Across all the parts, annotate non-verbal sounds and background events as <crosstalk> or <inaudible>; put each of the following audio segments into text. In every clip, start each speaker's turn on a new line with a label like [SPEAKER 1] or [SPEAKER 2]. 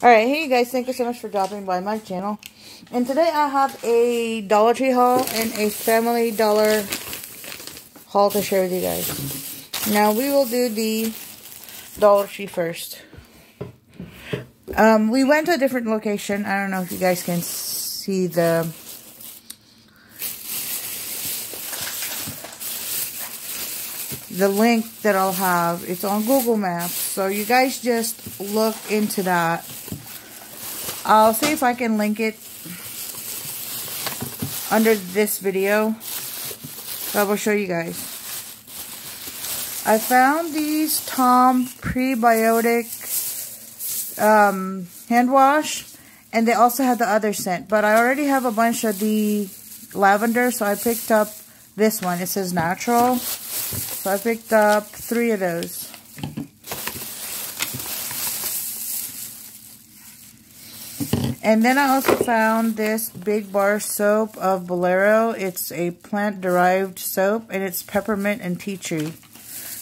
[SPEAKER 1] Alright, hey you guys, thank you so much for dropping by my channel. And today I have a Dollar Tree haul and a Family Dollar haul to share with you guys. Now we will do the Dollar Tree first. Um, we went to a different location. I don't know if you guys can see the... The link that I'll have, it's on Google Maps. So you guys just look into that I'll see if I can link it under this video. I will show you guys. I found these Tom prebiotic um, hand wash. And they also had the other scent. But I already have a bunch of the lavender. So I picked up this one. It says natural. So I picked up three of those. And then I also found this big bar soap of Bolero. It's a plant-derived soap, and it's peppermint and tea tree.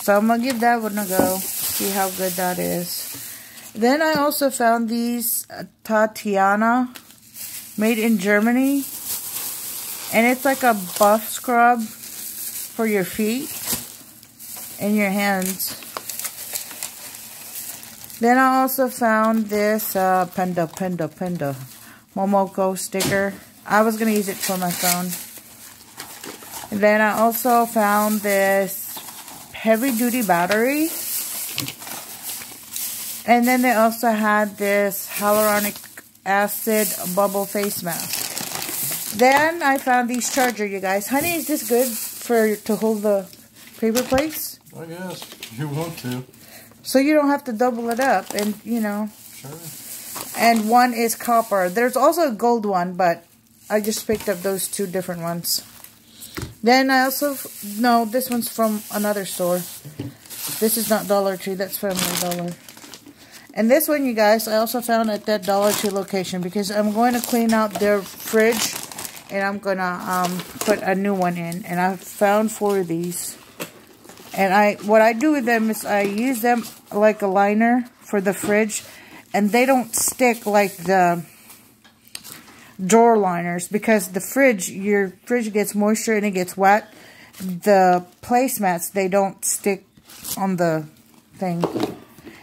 [SPEAKER 1] So I'm going to give that one a go, see how good that is. Then I also found these uh, Titania, made in Germany. And it's like a buff scrub for your feet and your hands. Then I also found this uh, Penda, Penda Momoko sticker. I was going to use it for my phone. And then I also found this heavy duty battery. And then they also had this hyaluronic acid bubble face mask. Then I found these charger, you guys. Honey, is this good for to hold the paper plates?
[SPEAKER 2] I guess. You want to.
[SPEAKER 1] So you don't have to double it up and, you know.
[SPEAKER 2] Sure.
[SPEAKER 1] And one is copper. There's also a gold one, but I just picked up those two different ones. Then I also, no, this one's from another store. This is not Dollar Tree, that's Family Dollar. And this one, you guys, I also found at that Dollar Tree location because I'm going to clean out their fridge and I'm going to um, put a new one in. And I found four of these. And I, what I do with them is I use them like a liner for the fridge. And they don't stick like the drawer liners because the fridge, your fridge gets moisture and it gets wet. The placemats, they don't stick on the thing.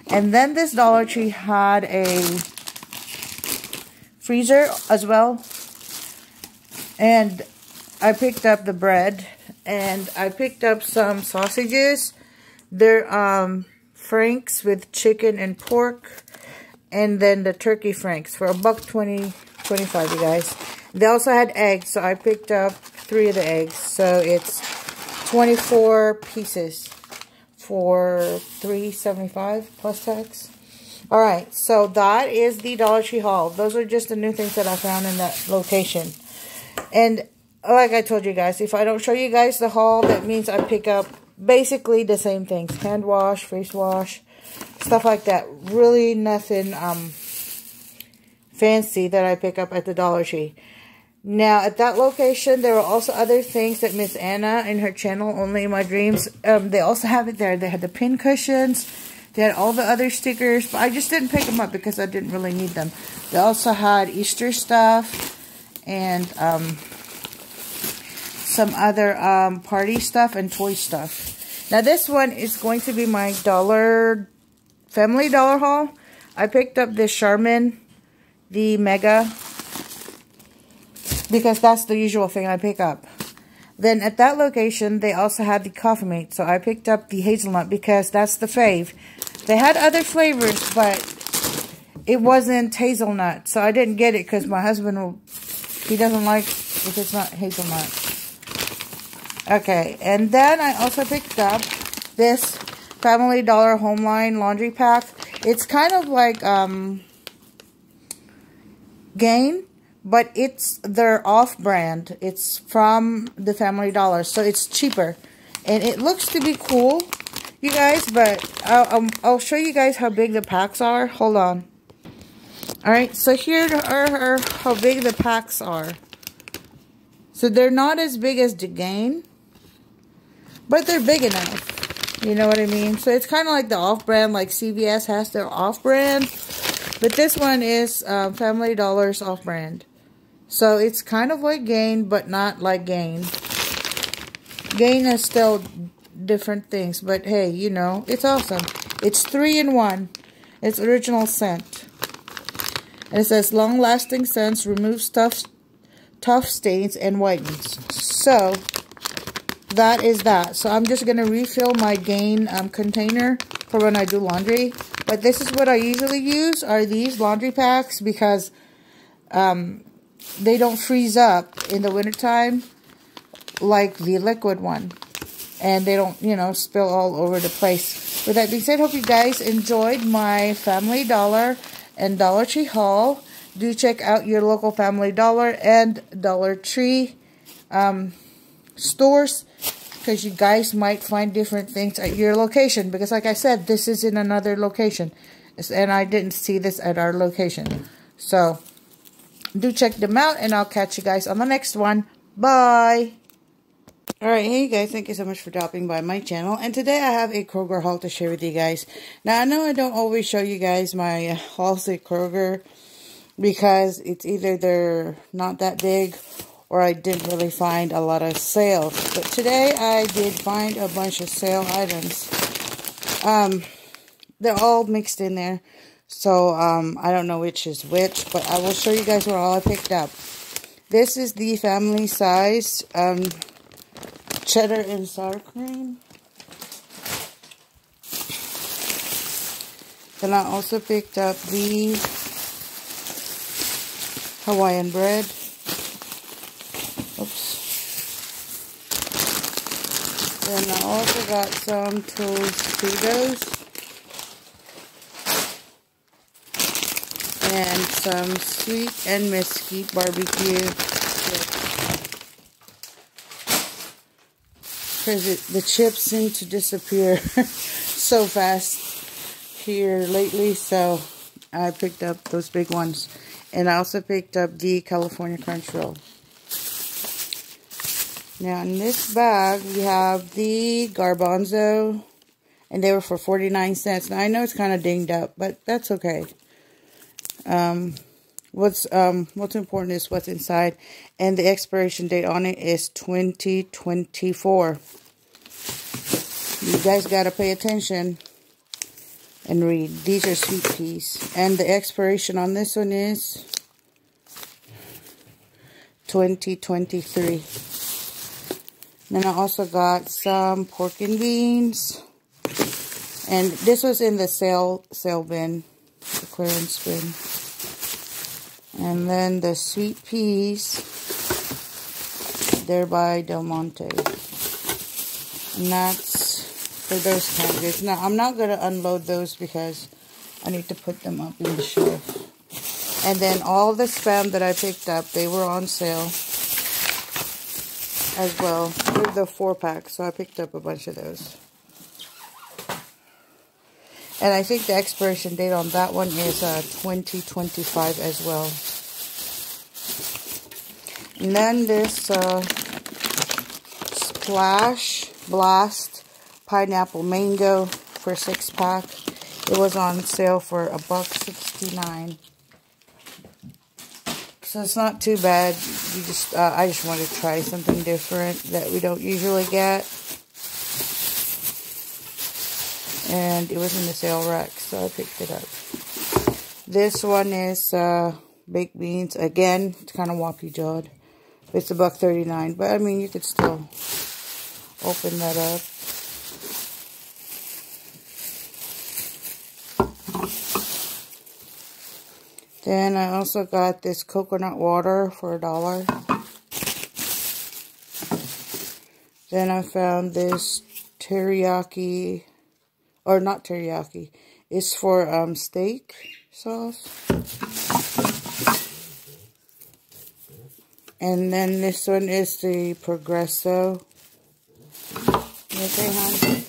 [SPEAKER 1] And then this Dollar Tree had a freezer as well. And I picked up the bread and I picked up some sausages. They're um, franks with chicken and pork. And then the turkey franks for a buck twenty, twenty-five, you guys. They also had eggs, so I picked up three of the eggs. So it's 24 pieces for three seventy-five plus tax. Alright, so that is the Dollar Tree haul. Those are just the new things that I found in that location. And like I told you guys, if I don't show you guys the haul, that means I pick up basically the same things. Hand wash, face wash, stuff like that. Really nothing um, fancy that I pick up at the Dollar Tree. Now, at that location, there were also other things that Miss Anna in her channel, Only in My Dreams, um, they also have it there. They had the pin cushions. They had all the other stickers, but I just didn't pick them up because I didn't really need them. They also had Easter stuff and um, some other um, party stuff and toy stuff. Now this one is going to be my dollar, family dollar haul. I picked up this Charmin, the Mega, because that's the usual thing I pick up. Then at that location, they also had the Coffee Mate, so I picked up the hazelnut because that's the fave. They had other flavors, but it wasn't hazelnut, so I didn't get it because my husband, will, he doesn't like if it's not hazelnut. Okay, and then I also picked up this Family Dollar Homeline Laundry Pack. It's kind of like um, Gain, but it's their off-brand. It's from the Family Dollar, so it's cheaper. And it looks to be cool, you guys, but I'll, um, I'll show you guys how big the packs are. Hold on. Alright, so here are how big the packs are. So they're not as big as the Gain. But they're big enough. You know what I mean? So it's kind of like the off-brand, like CVS has their off-brand. But this one is um, Family Dollars off-brand. So it's kind of like Gain, but not like Gain. Gain is still different things. But hey, you know, it's awesome. It's three in one. It's original scent. And it says long-lasting scents, removes tough, tough stains, and whitens. So, that is that. So, I'm just going to refill my Gain um, container for when I do laundry. But this is what I usually use, are these laundry packs, because um, they don't freeze up in the wintertime like the liquid one. And they don't, you know, spill all over the place. With that being said, hope you guys enjoyed my Family Dollar and Dollar Tree haul. Do check out your local Family Dollar and Dollar Tree um, stores because you guys might find different things at your location. Because like I said, this is in another location. And I didn't see this at our location. So, do check them out and I'll catch you guys on the next one. Bye! Alright, hey guys, thank you so much for dropping by my channel. And today I have a Kroger haul to share with you guys. Now, I know I don't always show you guys my hauls at Kroger because it's either they're not that big or I didn't really find a lot of sales. But today I did find a bunch of sale items. Um, they're all mixed in there. So, um, I don't know which is which, but I will show you guys what all I picked up. This is the family size, um, cheddar and sour cream. Then I also picked up the Hawaiian bread. Oops. Then I also got some Tostitos. And some sweet and mesquite barbecue because the chips seem to disappear <laughs> so fast here lately. So I picked up those big ones. And I also picked up the California Crunch Roll. Now in this bag we have the garbanzo. And they were for 49 cents. Now I know it's kind of dinged up, but that's okay. Um, what's um what's important is what's inside and the expiration date on it is 2024 you guys got to pay attention and read these are sweet peas and the expiration on this one is 2023 then I also got some pork and beans and this was in the sale sale bin the clearance bin and then the sweet peas, they're by Del Monte. And that's for those candies. Now, I'm not going to unload those because I need to put them up in the shelf. And then all the Spam that I picked up, they were on sale as well with the four pack. So I picked up a bunch of those. And I think the expiration date on that one is uh, 2025 as well. And then this uh, Splash Blast Pineapple Mango for six pack. It was on sale for a buck sixty nine. So it's not too bad. You just uh, I just want to try something different that we don't usually get. and it was in the sale rack, so I picked it up. This one is uh, baked beans. Again, it's kind of whoppy jawed. It's a buck thirty nine, but I mean you could still open that up. Then I also got this coconut water for a dollar. Then I found this teriyaki or not teriyaki. It's for um, steak sauce. And then this one is the Progresso. Okay.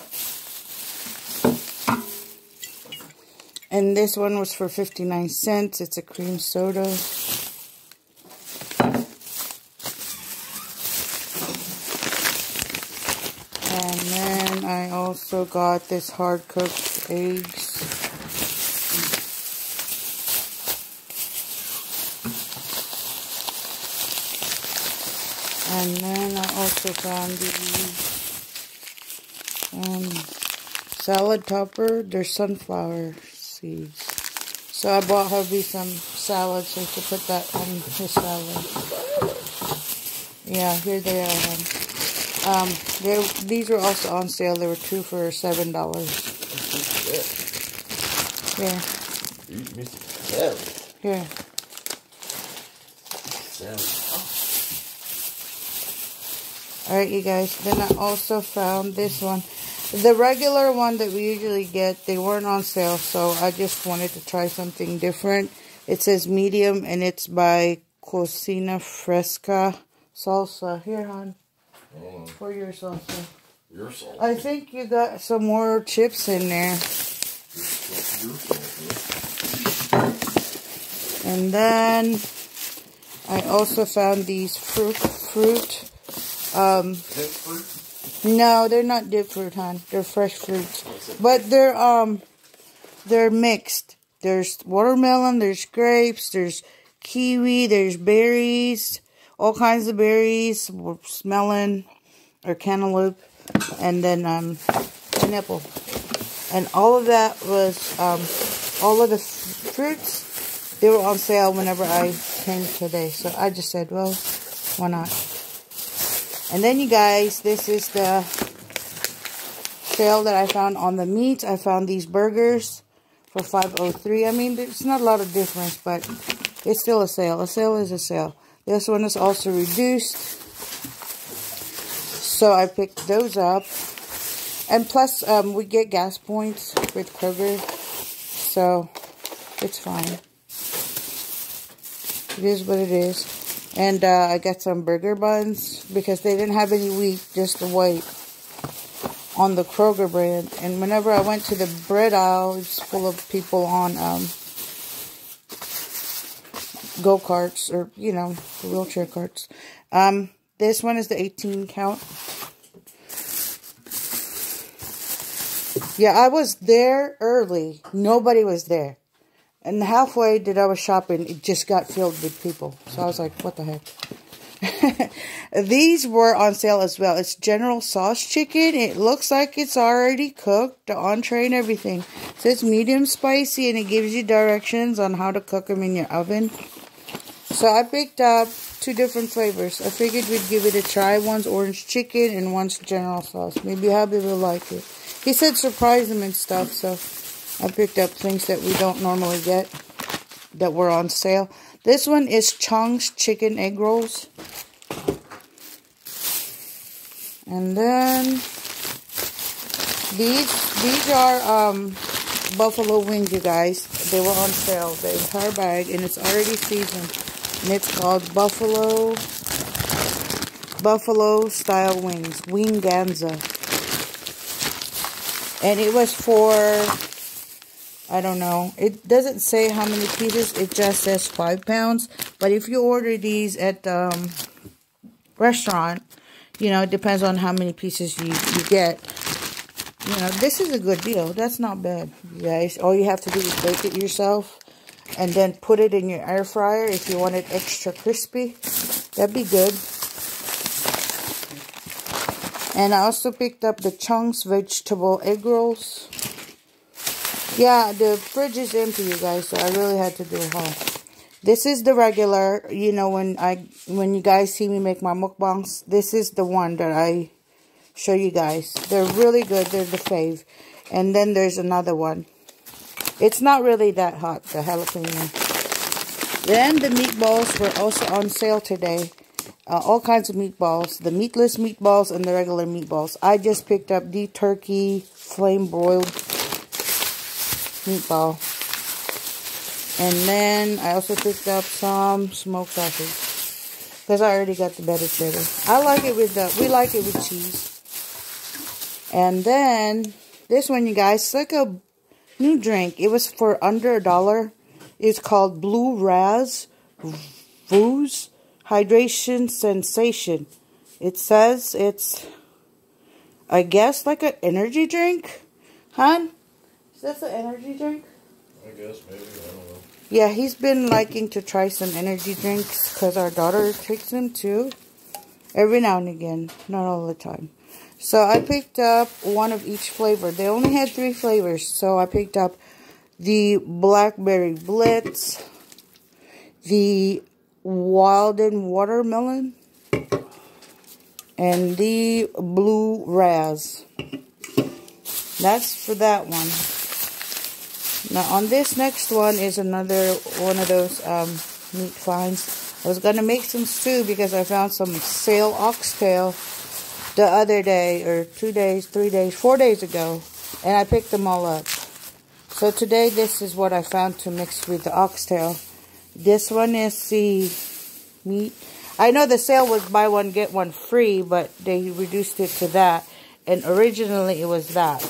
[SPEAKER 1] And this one was for 59 cents. It's a cream soda. And then I also got this hard cooked eggs. And then I also found the um, salad topper. There's sunflower seeds. So I bought hubby some salad so he could put that on his salad. Yeah, here they are. Um, these were also on sale. They were two for seven dollars. Yeah. Here. Alright, you guys. Then I also found this one. The regular one that we usually get, they weren't on sale, so I just wanted to try something different. It says medium, and it's by Cocina Fresca Salsa. Here, hon. Oh. For your salsa. Your salsa. I think you got some more chips in there. And then I also found these fruit fruit um, fruit? No, they're not dip fruit, hon. They're fresh fruits. But they're um they're mixed. There's watermelon, there's grapes, there's kiwi, there's berries, all kinds of berries, melon or cantaloupe, and then um pineapple. And all of that was um all of the fruits they were on sale whenever I came today. So I just said, well, why not? And then you guys, this is the sale that I found on the meat. I found these burgers for 503. I mean, it's not a lot of difference, but it's still a sale. A sale is a sale. This one is also reduced. So I picked those up. And plus, um, we get gas points with Kroger. So, it's fine. It is what it is. And uh, I got some burger buns because they didn't have any wheat, just the white on the Kroger brand. And whenever I went to the bread aisle, it's full of people on um, go-karts or, you know, wheelchair carts. Um, this one is the 18 count. Yeah, I was there early. Nobody was there. And halfway that I was shopping, it just got filled with people. So I was like, what the heck? <laughs> These were on sale as well. It's General Tso's Chicken. It looks like it's already cooked, the entree and everything. So it's medium spicy and it gives you directions on how to cook them in your oven. So I picked up two different flavors. I figured we'd give it a try. One's orange chicken and one's General Tso's. Maybe Hubby will like it. He said surprise him and stuff, so... I picked up things that we don't normally get that were on sale. This one is Chung's Chicken Egg Rolls. And then these these are um, buffalo wings, you guys. They were on sale, the entire bag, and it's already seasoned. And it's called Buffalo Buffalo Style Wings, Winganza. And it was for I don't know. It doesn't say how many pieces. It just says five pounds. But if you order these at the um, restaurant, you know, it depends on how many pieces you, you get. You know, this is a good deal. That's not bad, you guys. All you have to do is bake it yourself. And then put it in your air fryer if you want it extra crispy. That'd be good. And I also picked up the Chung's vegetable egg rolls. Yeah, the fridge is empty, you guys, so I really had to do a haul. This is the regular, you know, when I when you guys see me make my mukbangs, this is the one that I show you guys. They're really good. They're the fave. And then there's another one. It's not really that hot, the jalapeno. Then the meatballs were also on sale today. Uh, all kinds of meatballs. The meatless meatballs and the regular meatballs. I just picked up the turkey flame broiled meatball. And then I also picked up some smoked sausage. Because I already got the better cheddar. I like it with the, we like it with cheese. And then, this one, you guys, it's like a new drink. It was for under a dollar. It's called Blue Raz Vooz Hydration Sensation. It says it's, I guess, like an energy drink. Huh? Is this an energy drink?
[SPEAKER 2] I guess, maybe. I don't know.
[SPEAKER 1] Yeah, he's been liking to try some energy drinks because our daughter takes them too. Every now and again, not all the time. So I picked up one of each flavor. They only had three flavors, so I picked up the Blackberry Blitz, the Walden Watermelon, and the Blue Raz. That's for that one. Now on this next one is another one of those um, meat finds. I was going to make some stew because I found some sale oxtail the other day, or two days, three days, four days ago, and I picked them all up. So today, this is what I found to mix with the oxtail. This one is the meat. I know the sale was buy one, get one free, but they reduced it to that. And originally, it was that.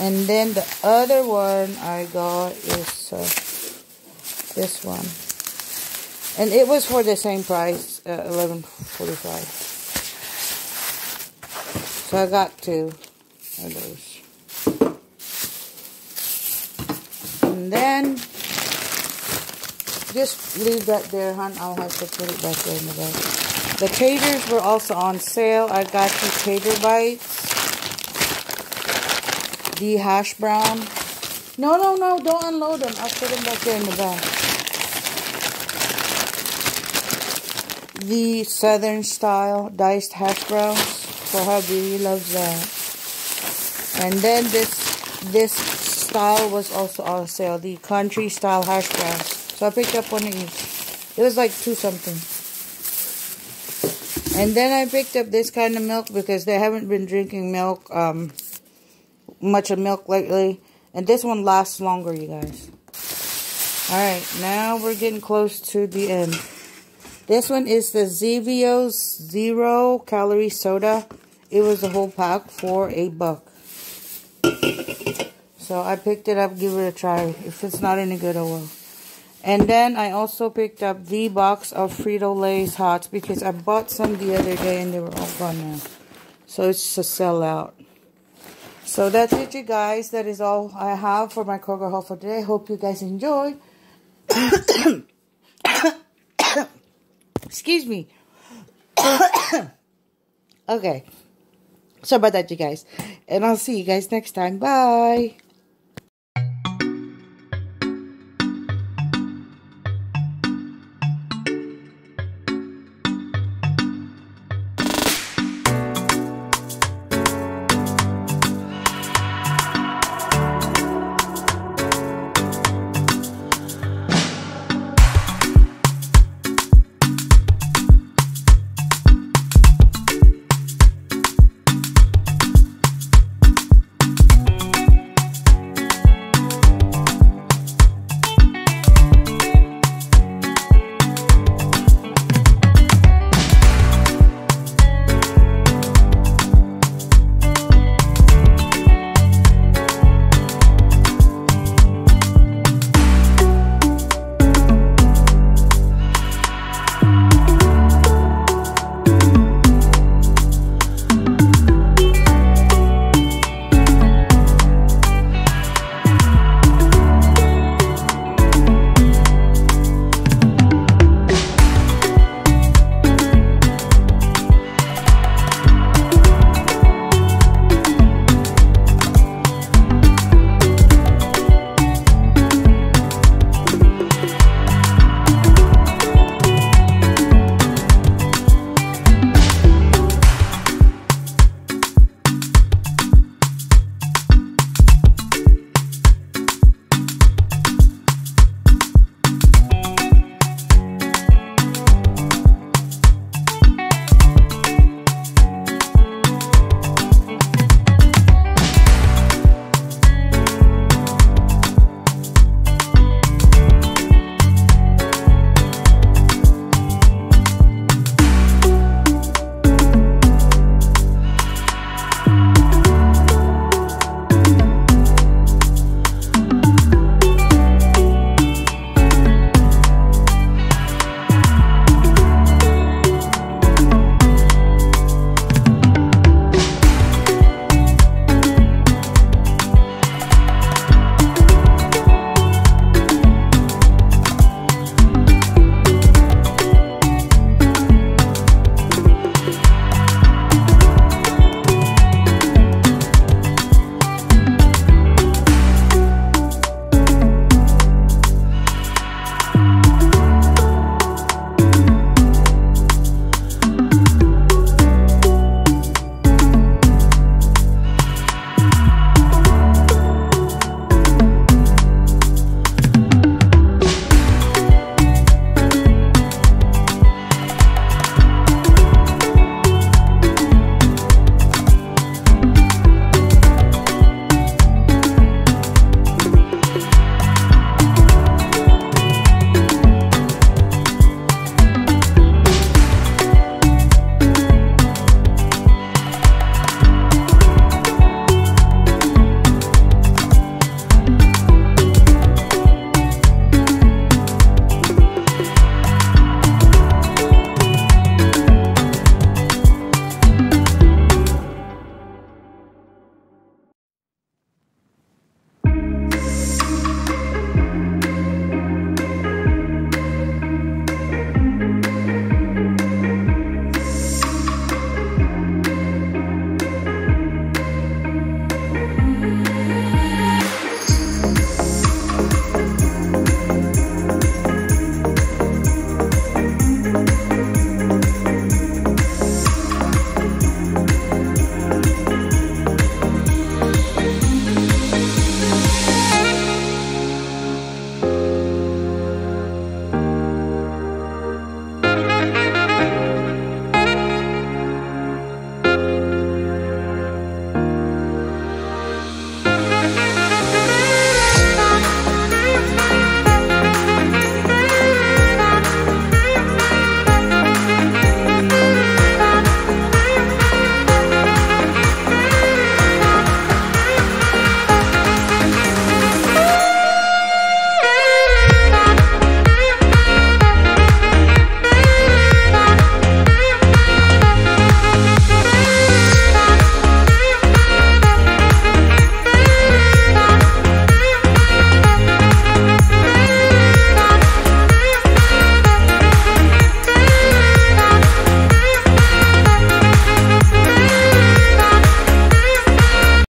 [SPEAKER 1] And then the other one I got is uh, this one. And it was for the same price, uh, eleven forty-five. So I got two of those. And then, just leave that there, hon. I'll have to put it back there in the bag. The taters were also on sale. I got the tater bites. The hash brown. No, no, no, don't unload them. I'll put them back there in the bag. the southern style diced hash browns for hubby. He loves that. And then this this style was also on sale. The country style hash browns. So I picked up one of each. It was like two something. And then I picked up this kind of milk because they haven't been drinking milk, um, much of milk lately. And this one lasts longer, you guys. Alright, now we're getting close to the end. This one is the Zevia Zero Calorie Soda. It was a whole pack for a buck. So I picked it up, give it a try. If it's not any good, oh I will. And then I also picked up the box of Frito-Lay's Hots because I bought some the other day and they were all gone now. So it's a sellout. So that's it, you guys. That is all I have for my Kroger haul for today. Hope you guys enjoy. Excuse me. <coughs> okay. So about that, you guys. And I'll see you guys next time. Bye.